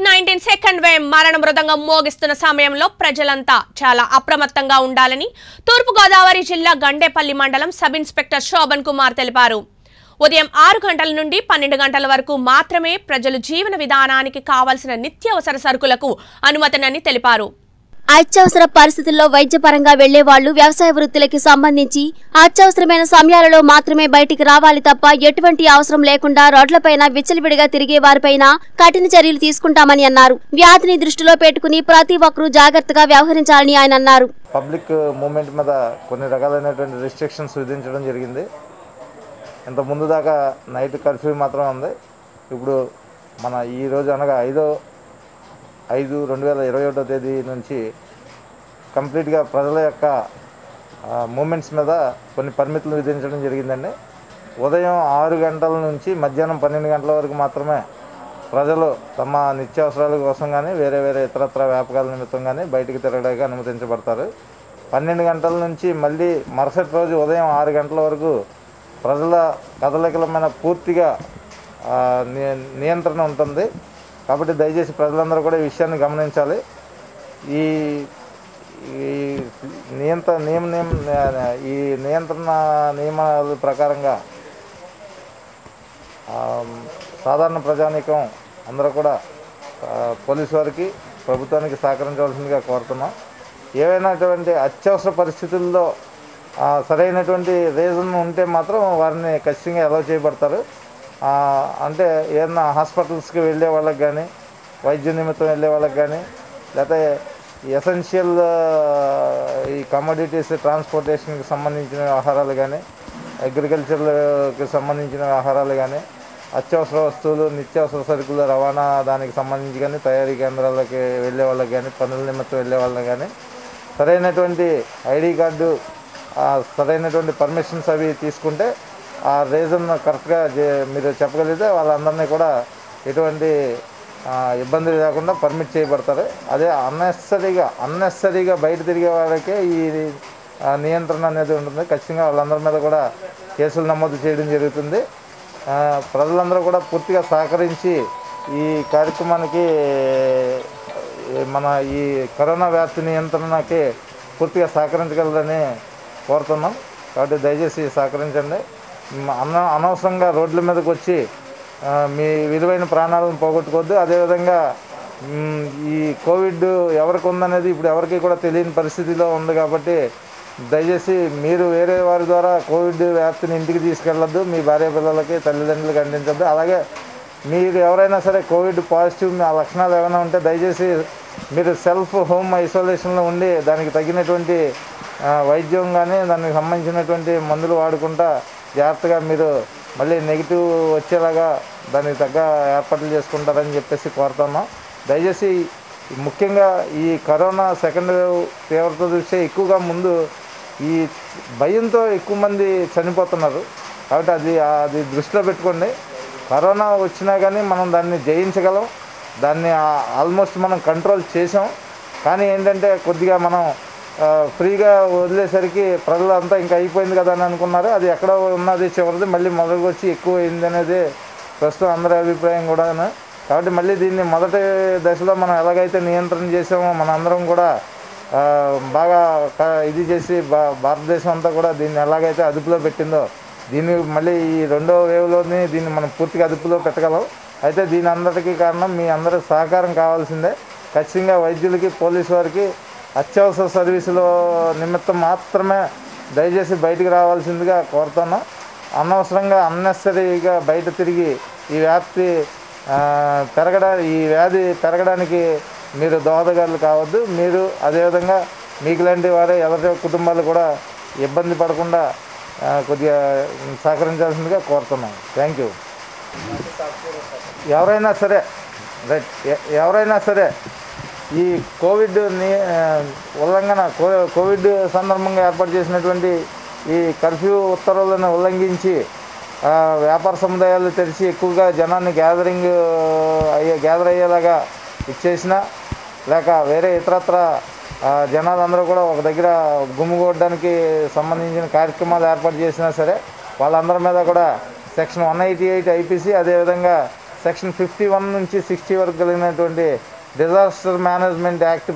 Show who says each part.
Speaker 1: Covid nineteen second wave మరణ మృదంగం మోగిస్తున్న సమయంలో ప్రజలంతా చాలా అప్రమత్తంగా ఉండాలని తూర్పుగోదావరి జిల్లా గండేపల్లి మండలం సబ్ ఇన్స్పెక్టర్ శోభన్ కుమార్ తెలిపారు. ఉదయం ఆరు గంటల నుండి పన్నెండు గంటల వరకు మాత్రమే ప్రజలు జీవన విధానానికి కావలసిన నిత్యావసర సరుకులకు అనుమతినని తెలిపారు.
Speaker 2: అత్యవసర పరిస్థితుల్లో వైద్యపరంగా వెళ్ళే వాళ్ళు వ్యవసాయ వృత్తులకి సంబంధించి అత్యవసరమైన సమయాలలో మాత్రమే బయటికి రావాలి తప్ప ఎటువంటి అవసరం లేకుండా రోడ్లపైన విచ్చలవిడిగా తిరిగే వారిపైన కఠిన చర్యలు తీసుకుంటామని అన్నారు. వ్యాధిని దృష్టిలో పెట్టుకుని ప్రతి ఒక్కరూ జాగ్రత్తగా వ్యవహరించాలని ఆయన అన్నారు.
Speaker 3: పబ్లిక్ మూమెంట్ మీద కొన్ని రకాలైనటువంటి రిస్ట్రిక్షన్స్ విధించడం జరిగింది. ఇంత ముందు దాకా నైట్ కర్ఫ్యూ మాత్రమే ఉంది. ఇప్పుడు మన ఈరోజు అనగా ఐదో ఐదు రెండు వేల ఇరవై ఒకటో తేదీ నుంచి కంప్లీట్గా ప్రజల యొక్క మూమెంట్స్ మీద కొన్ని పరిమితులు విధించడం జరిగిందండి. ఉదయం ఆరు గంటల నుంచి మధ్యాహ్నం పన్నెండు గంటల వరకు మాత్రమే ప్రజలు తమ నిత్యావసరాల కోసం కానీ వేరే వేరే ఇతరత్ర వ్యాపకాల నిమిత్తం కానీ బయటికి తిరగడానికి అనుమతించబడతారు. పన్నెండు గంటల నుంచి మళ్ళీ మరుసటి రోజు ఉదయం ఆరు గంటల వరకు ప్రజల కదలికల మీద పూర్తిగా నియంత్రణ ఉంటుంది. కాబట్టి దయచేసి ప్రజలందరూ కూడా ఈ విషయాన్ని గమనించాలి. ఈ ఈ నియంత్ర నియమ నియమ ఈ నియంత్రణ నియమాల ప్రకారంగా సాధారణ ప్రజానీకం అందరూ కూడా పోలీసు వారికి ప్రభుత్వానికి సహకరించవలసిందిగా కోరుతున్నాం. ఏవైనాటువంటి అత్యవసర పరిస్థితుల్లో సరైనటువంటి రీజన్ ఉంటే మాత్రం వారిని ఖచ్చితంగా అలౌ చేయబడతారు. అంటే ఏదైనా హాస్పిటల్స్కి వెళ్ళే వాళ్ళకి కానీ వైద్య నిమిత్తం వెళ్ళే వాళ్ళకి కానీ లేకపోతే ఎసెన్షియల్ ఈ కమోడిటీస్ ట్రాన్స్పోర్టేషన్కి సంబంధించిన ఆహారాలు కానీ అగ్రికల్చర్కి సంబంధించిన ఆహారాలు కానీ అత్యవసర వస్తువులు నిత్యావసర సరుకుల రవాణా దానికి సంబంధించి కానీ తయారీ కేంద్రాలకి వెళ్ళే వాళ్ళకి కానీ పనుల నిమిత్తం వెళ్ళే వాళ్ళకి కానీ సరైనటువంటి ఐడి కార్డు సరైనటువంటి పర్మిషన్స్ అవి తీసుకుంటే ఆ రీజన్ కరెక్ట్గా మీరు చెప్పగలిగితే వాళ్ళందరినీ కూడా ఎటువంటి ఇబ్బందులు లేకుండా పర్మిట్ చేయబడతారు. అదే అన్నెసరీగా అన్నెసరీగా బయట తిరిగే వాళ్ళకే ఈ నియంత్రణ అనేది ఉంటుంది. ఖచ్చితంగా వాళ్ళందరి మీద కూడా కేసులు నమోదు చేయడం జరుగుతుంది. ప్రజలందరూ కూడా పూర్తిగా సహకరించి ఈ కార్యక్రమానికి మన ఈ కరోనా వ్యాప్తి నియంత్రణకి పూర్తిగా సహకరించగలరని కోరుతున్నాం. కాబట్టి దయచేసి సహకరించండి. అన అనవసరంగా రోడ్ల మీదకి వచ్చి మీ విలువైన ప్రాణాలను పోగొట్టుకోవద్దు. అదేవిధంగా ఈ కోవిడ్ ఎవరికి ఉందనేది ఇప్పుడు ఎవరికి కూడా తెలియని పరిస్థితిలో ఉంది కాబట్టి దయచేసి మీరు వేరే వారి ద్వారా కోవిడ్ వ్యాప్తిని ఇంటికి తీసుకెళ్ళొద్దు. మీ భార్య పిల్లలకి తల్లిదండ్రులకు అందించద్దు. అలాగే మీరు ఎవరైనా సరే కోవిడ్ పాజిటివ్ ఆ లక్షణాలు ఏమైనా ఉంటే దయచేసి మీరు సెల్ఫ్ హోమ్ ఐసోలేషన్లో ఉండి దానికి తగినటువంటి వైద్యం కానీ దానికి సంబంధించినటువంటి మందులు వాడుకుంటా జాగ్రత్తగా మీరు మళ్ళీ నెగిటివ్ వచ్చేలాగా దానికి తగ్గ ఏర్పాట్లు చేసుకుంటారని చెప్పేసి కోరుతున్నాం. దయచేసి ముఖ్యంగా ఈ కరోనా సెకండ్ వేవ్ తీవ్రత దృష్ట్యా ఎక్కువగా ముందు ఈ భయంతో ఎక్కువ మంది చనిపోతున్నారు. కాబట్టి అది అది దృష్టిలో పెట్టుకోండి. కరోనా వచ్చినా కానీ మనం దాన్ని జయించగలం. దాన్ని ఆల్మోస్ట్ మనం కంట్రోల్ చేసాం. కానీ ఏంటంటే కొద్దిగా మనం ఫ్రీగా వదిలేసరికి ప్రజలంతా ఇంకా అయిపోయింది కదా అని అనుకున్నారు. అది ఎక్కడ ఉన్నది చివరిది మళ్ళీ మొదలుకు వచ్చి ఎక్కువ అయింది అనేది ప్రస్తుతం అందరి అభిప్రాయం కూడా కాబట్టి మళ్ళీ దీన్ని మొదటి దశలో మనం ఎలాగైతే నియంత్రణ చేసామో మన అందరం కూడా బాగా ఇది చేసి భా భారతదేశం అంతా కూడా దీన్ని ఎలాగైతే అదుపులో పెట్టిందో దీన్ని మళ్ళీ ఈ రెండో వేవ్లోని దీన్ని మనం పూర్తిగా అదుపులో పెట్టగలం. అయితే దీని అందరికీ కారణం మీ అందరి సహకారం కావాల్సిందే. ఖచ్చితంగా వైద్యులకి పోలీసు వారికి అత్యవసర సర్వీసుల నిమిత్తం మాత్రమే దయచేసి బయటికి రావాల్సిందిగా కోరుతున్నాం. అనవసరంగా అన్నెసరీగా బయట తిరిగి ఈ వ్యాప్తి పెరగడా ఈ వ్యాధి పెరగడానికి మీరు దోహదగారులు కావద్దు. మీరు అదేవిధంగా మీకు లాంటి వారే ఎవరి కుటుంబాలు కూడా ఇబ్బంది పడకుండా కొద్దిగా సహకరించాల్సిందిగా కోరుతున్నాం. థ్యాంక్ యూ ఎవరైనా సరే రైట్ ఎ- ఎవరైనా సరే ఈ కోవిడ్ ఉల్లంఘన కో- కోవిడ్ సందర్భంగా ఏర్పాటు చేసినటువంటి ఈ కర్ఫ్యూ ఉత్తర్వులను ఉల్లంఘించి వ్యాపార సముదాయాలు తెరిచి ఎక్కువగా జనాన్ని గ్యాదరింగ్ అయ్యే గ్యాదర్ అయ్యేలాగా ఇచ్చేసిన లేక వేరే ఇతరత్ర జనాలందరూ కూడా ఒక దగ్గర గుమ్మిగూడడానికి సంబంధించిన కార్యక్రమాలు ఏర్పాటు చేసినా సరే వాళ్ళందరి మీద కూడా section one eighty eight IPC అదేవిధంగా సెక్షన్ ఫిఫ్టీ వన్ నుంచి సిక్స్టీ వరకు కలిగినటువంటి disaster management act